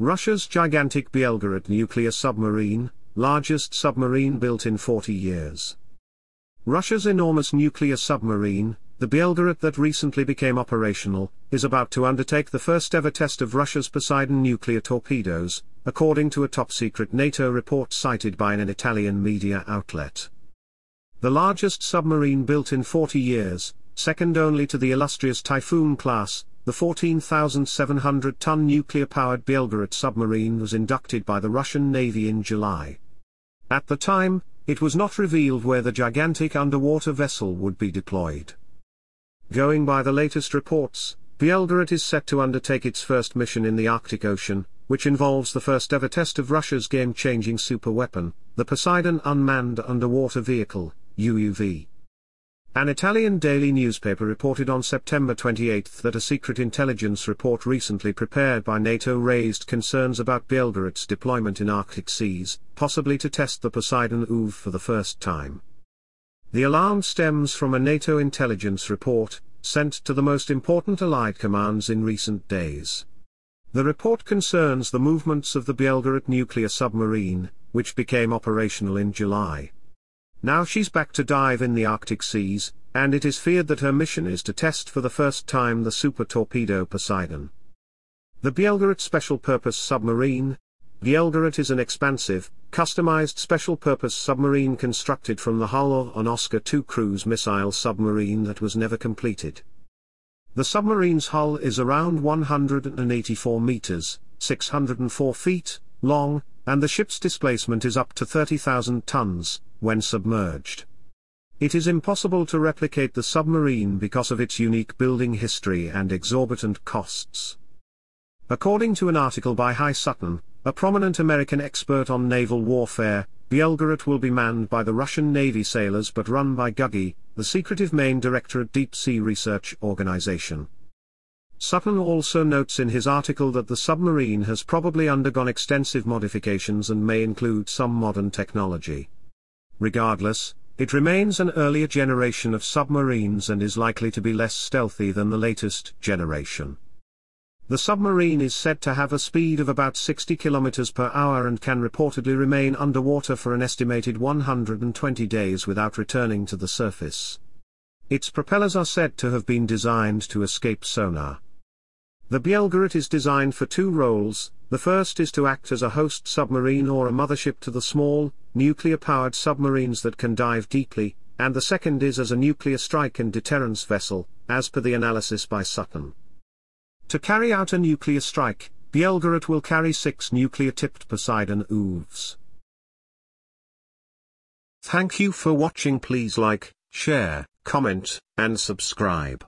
Russia's gigantic Belgorod nuclear submarine, largest submarine built in 40 years. Russia's enormous nuclear submarine, the Belgorod that recently became operational, is about to undertake the first ever test of Russia's Poseidon nuclear torpedoes, according to a top-secret NATO report cited by an Italian media outlet. The largest submarine built in 40 years, second only to the illustrious Typhoon class, the 14,700-ton nuclear-powered Belgorod submarine was inducted by the Russian Navy in July. At the time, it was not revealed where the gigantic underwater vessel would be deployed. Going by the latest reports, Belgorod is set to undertake its first mission in the Arctic Ocean, which involves the first ever test of Russia's game-changing superweapon, the Poseidon Unmanned Underwater Vehicle, UUV. An Italian daily newspaper reported on September 28 that a secret intelligence report recently prepared by NATO raised concerns about Belgorod's deployment in Arctic seas, possibly to test the Poseidon UV for the first time. The alarm stems from a NATO intelligence report, sent to the most important Allied commands in recent days. The report concerns the movements of the Belgorod nuclear submarine, which became operational in July. Now she's back to dive in the Arctic seas, and it is feared that her mission is to test for the first time the super torpedo Poseidon. The Belgorod Special Purpose Submarine, Belgorod is an expansive, customized special purpose submarine constructed from the hull of an Oscar II cruise missile submarine that was never completed. The submarine's hull is around 184 meters, 604 feet, long, and the ship's displacement is up to 30,000 tons, when submerged. It is impossible to replicate the submarine because of its unique building history and exorbitant costs. According to an article by HI Sutton, a prominent American expert on naval warfare, Belgorod will be manned by the Russian Navy sailors but run by GUGI, the secretive main Directorate Deep Sea Research Organization. Sutton also notes in his article that the submarine has probably undergone extensive modifications and may include some modern technology. Regardless, it remains an earlier generation of submarines and is likely to be less stealthy than the latest generation. The submarine is said to have a speed of about 60 km per hour and can reportedly remain underwater for an estimated 120 days without returning to the surface. Its propellers are said to have been designed to escape sonar. The Belgorod is designed for two roles, the first is to act as a host submarine or a mothership to the small, nuclear-powered submarines that can dive deeply, and the second is as a nuclear strike and deterrence vessel, as per the analysis by Sutton. To carry out a nuclear strike, Belgorod will carry six nuclear-tipped Poseidon UVs. Thank you for watching please like, share, comment, and subscribe.